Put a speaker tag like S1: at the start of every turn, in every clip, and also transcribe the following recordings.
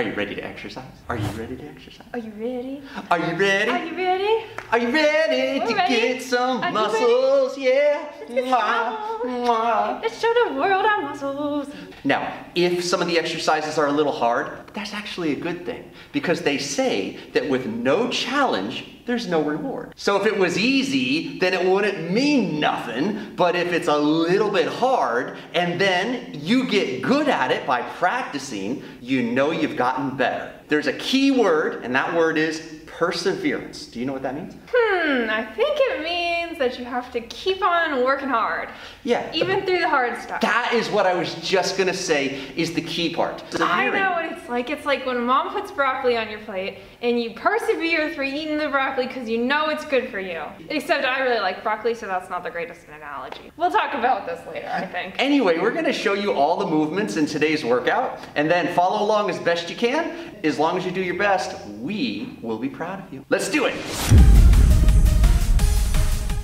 S1: Are you ready to exercise? Are you ready to exercise?
S2: Are you ready?
S1: Are you ready?
S2: Are you ready?
S1: Are you ready
S2: We're
S1: to
S2: ready.
S1: get some
S2: Are
S1: muscles? Yeah.
S2: Let's
S1: Mwah, mwah.
S2: Let's show the world our muscles.
S1: Now, if some of the exercises are a little hard, that's actually a good thing because they say that with no challenge, there's no reward. So if it was easy, then it wouldn't mean nothing. But if it's a little bit hard and then you get good at it by practicing, you know you've gotten better. There's a key word, and that word is perseverance. Do you know what that means?
S2: Hmm, I think it means that you have to keep on working hard,
S1: Yeah.
S2: even through the hard stuff.
S1: That is what I was just gonna say is the key part.
S2: I know what it's like. It's like when mom puts broccoli on your plate and you persevere through eating the broccoli because you know it's good for you. Except I really like broccoli, so that's not the greatest analogy. We'll talk about this later, I think.
S1: Anyway, we're gonna show you all the movements in today's workout and then follow along as best you can. As long as you do your best, we will be proud of you. Let's do it.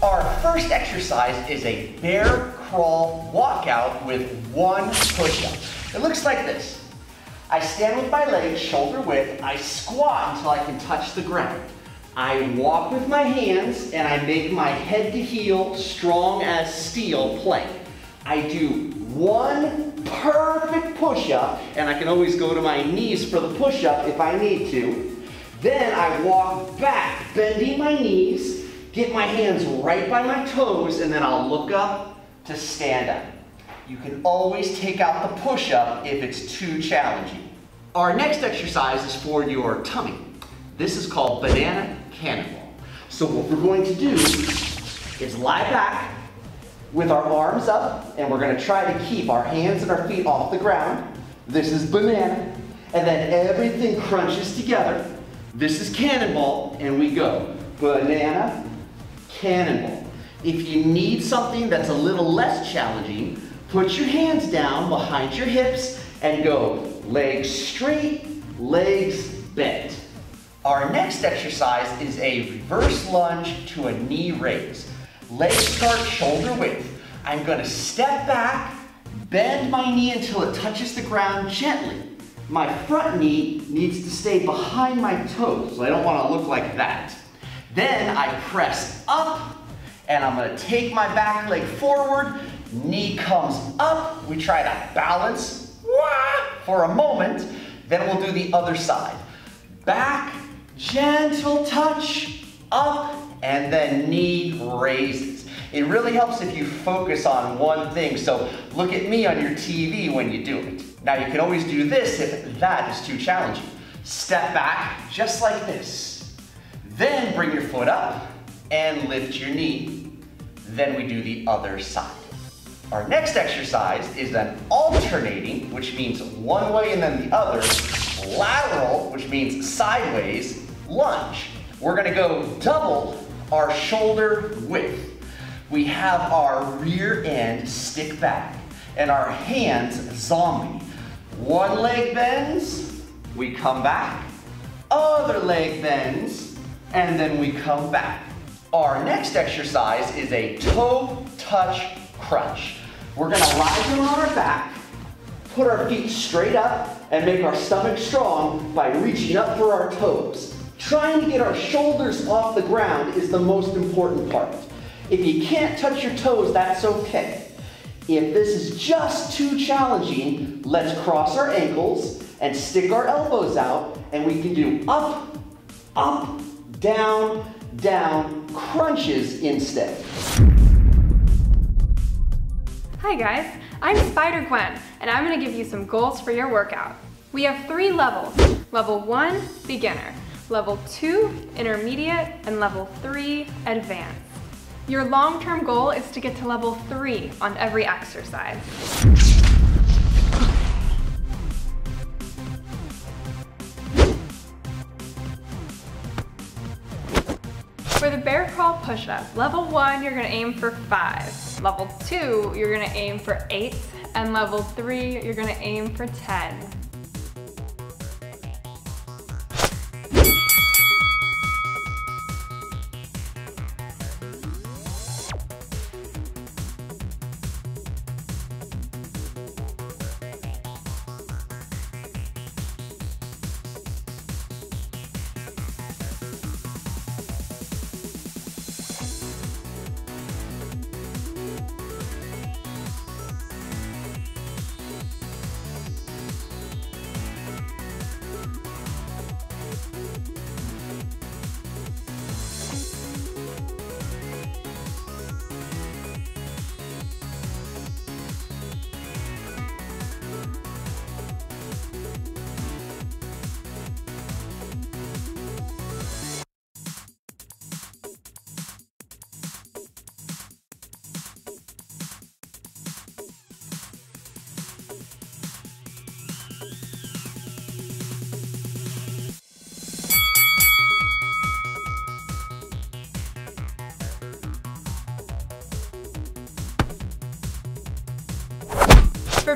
S1: Our first exercise is a bear crawl walkout with one push-up. It looks like this. I stand with my legs shoulder width. I squat until I can touch the ground. I walk with my hands and I make my head to heel strong as steel plank. I do one perfect push-up and I can always go to my knees for the push-up if I need to. Then I walk back, bending my knees, get my hands right by my toes, and then I'll look up to stand up. You can always take out the push-up if it's too challenging. Our next exercise is for your tummy. This is called banana cannonball. So what we're going to do is lie back with our arms up, and we're gonna try to keep our hands and our feet off the ground. This is banana, and then everything crunches together. This is cannonball, and we go banana, cannonball. If you need something that's a little less challenging, put your hands down behind your hips and go legs straight, legs bent. Our next exercise is a reverse lunge to a knee raise. Legs start shoulder width. I'm gonna step back, bend my knee until it touches the ground gently. My front knee needs to stay behind my toes, so I don't wanna look like that. Then I press up, and I'm gonna take my back leg forward, knee comes up, we try to balance wah, for a moment, then we'll do the other side. Back, gentle touch, up, and then knee raises. It really helps if you focus on one thing, so look at me on your TV when you do it. Now you can always do this if that is too challenging. Step back, just like this. Then bring your foot up and lift your knee. Then we do the other side. Our next exercise is an alternating, which means one way and then the other, lateral, which means sideways, lunge. We're gonna go double our shoulder width. We have our rear end stick back and our hands zombie. One leg bends, we come back. Other leg bends, and then we come back. Our next exercise is a toe touch crunch. We're gonna lie down on our back, put our feet straight up, and make our stomach strong by reaching up for our toes. Trying to get our shoulders off the ground is the most important part. If you can't touch your toes, that's okay. If this is just too challenging, let's cross our ankles and stick our elbows out, and we can do up, up, down, down, crunches instead.
S2: Hi guys, I'm Spider Gwen, and I'm gonna give you some goals for your workout. We have three levels. Level one, beginner. Level two, intermediate, and level three, advanced. Your long-term goal is to get to level three on every exercise. For the bear crawl push-up, level one, you're gonna aim for five. Level two, you're gonna aim for eight. And level three, you're gonna aim for 10.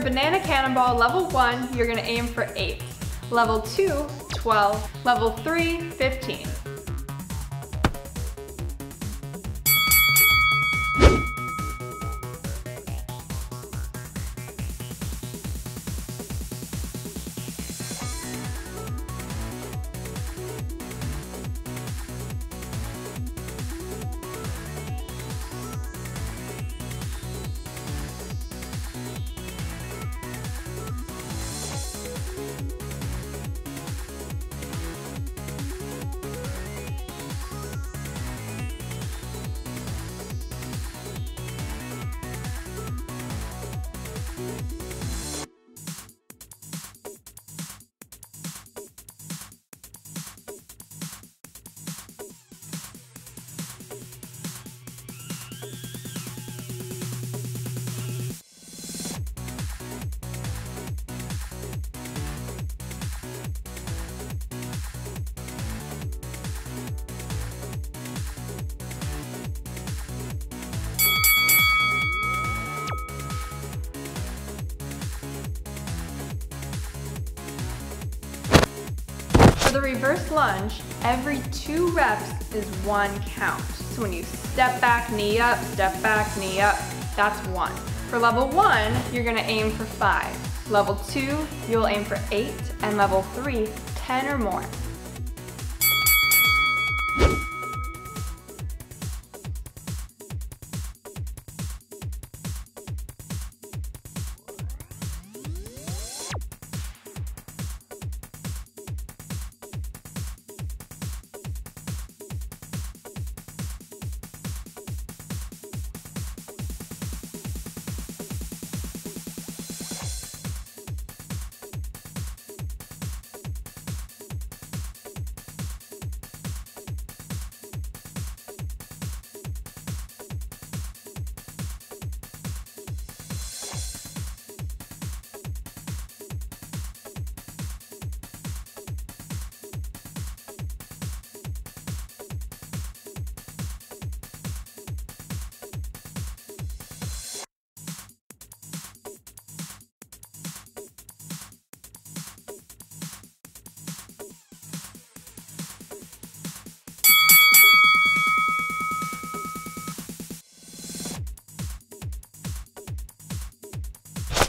S2: Banana Cannonball level one, you're gonna aim for eight. Level two, 12. Level three, 15. For the reverse lunge, every two reps is one count. So when you step back, knee up, step back, knee up, that's one. For level one, you're gonna aim for five. Level two, you'll aim for eight, and level three, 10 or more.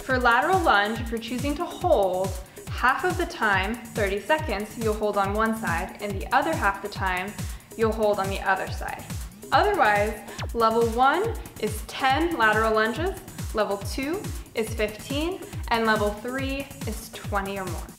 S2: For lateral lunge, if you're choosing to hold, half of the time, 30 seconds, you'll hold on one side, and the other half the time, you'll hold on the other side. Otherwise, level one is 10 lateral lunges, level two is 15, and level three is 20 or more.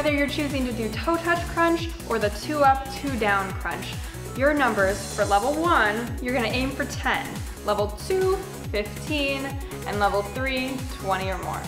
S2: Whether you're choosing to do toe touch crunch or the two up, two down crunch, your numbers for level one, you're gonna aim for 10, level two, 15, and level three, 20 or more.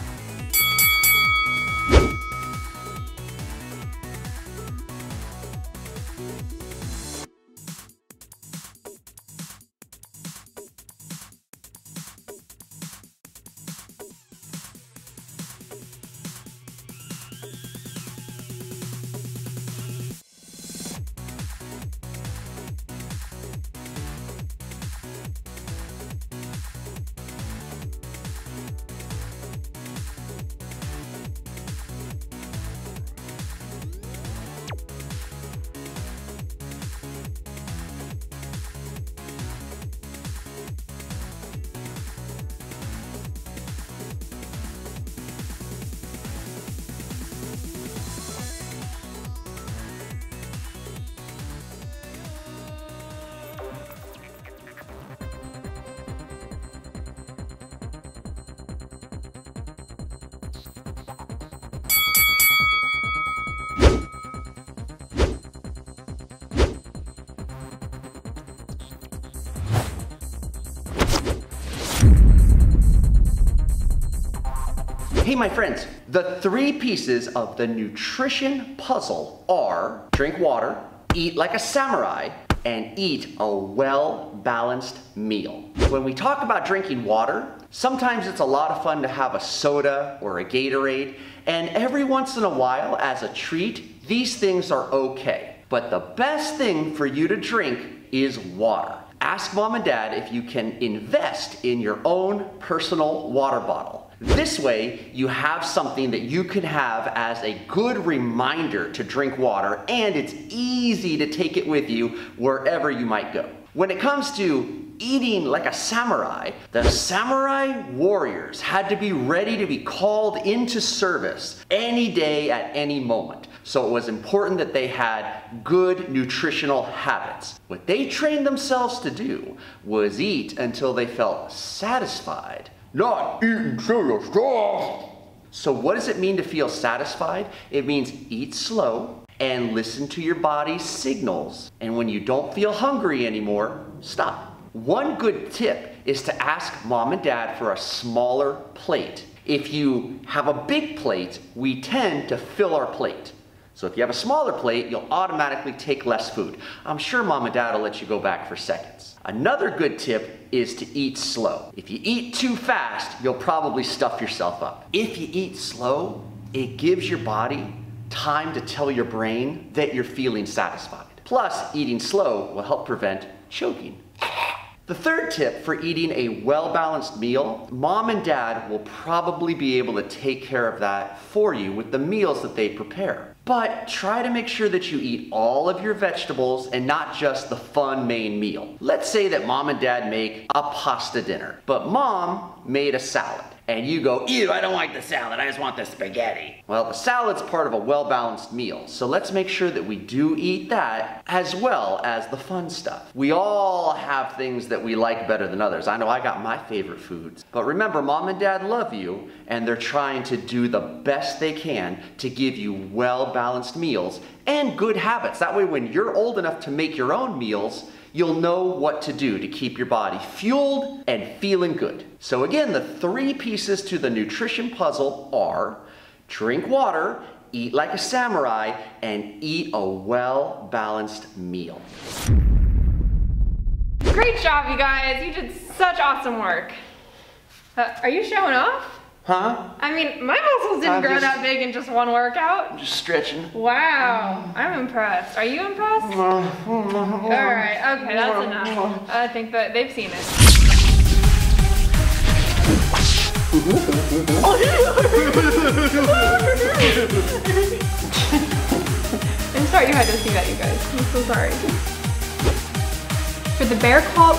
S1: Hey, my friends, the three pieces of the nutrition puzzle are drink water, eat like a samurai, and eat a well-balanced meal. When we talk about drinking water, sometimes it's a lot of fun to have a soda or a Gatorade, and every once in a while, as a treat, these things are okay. But the best thing for you to drink is water. Ask mom and dad if you can invest in your own personal water bottle. This way, you have something that you can have as a good reminder to drink water, and it's easy to take it with you wherever you might go. When it comes to eating like a samurai, the samurai warriors had to be ready to be called into service any day at any moment. So it was important that they had good nutritional habits. What they trained themselves to do was eat until they felt satisfied not eating cereal straw. So what does it mean to feel satisfied? It means eat slow and listen to your body's signals. And when you don't feel hungry anymore, stop. One good tip is to ask mom and dad for a smaller plate. If you have a big plate, we tend to fill our plate. So if you have a smaller plate, you'll automatically take less food. I'm sure mom and dad will let you go back for seconds. Another good tip is to eat slow. If you eat too fast, you'll probably stuff yourself up. If you eat slow, it gives your body time to tell your brain that you're feeling satisfied. Plus, eating slow will help prevent choking. The third tip for eating a well-balanced meal, mom and dad will probably be able to take care of that for you with the meals that they prepare. But try to make sure that you eat all of your vegetables and not just the fun main meal. Let's say that mom and dad make a pasta dinner, but mom made a salad and you go, ew, I don't like the salad, I just want the spaghetti. Well, the salad's part of a well-balanced meal, so let's make sure that we do eat that as well as the fun stuff. We all have things that we like better than others. I know I got my favorite foods, but remember, mom and dad love you, and they're trying to do the best they can to give you well-balanced meals and good habits. That way, when you're old enough to make your own meals, you'll know what to do to keep your body fueled and feeling good. So again, the three pieces to the nutrition puzzle are drink water, eat like a samurai, and eat a well-balanced meal.
S2: Great job, you guys. You did such awesome work. Uh, are you showing off?
S1: Huh?
S2: I mean, my muscles didn't
S1: I'm
S2: grow
S1: just-
S2: that big in just one workout.
S1: I'm Just stretching.
S2: Wow, I'm impressed. Are you impressed? All right, okay, that's enough. I think that they've seen it. I'm sorry you had to see that, you guys. I'm so sorry. For the bear crawl,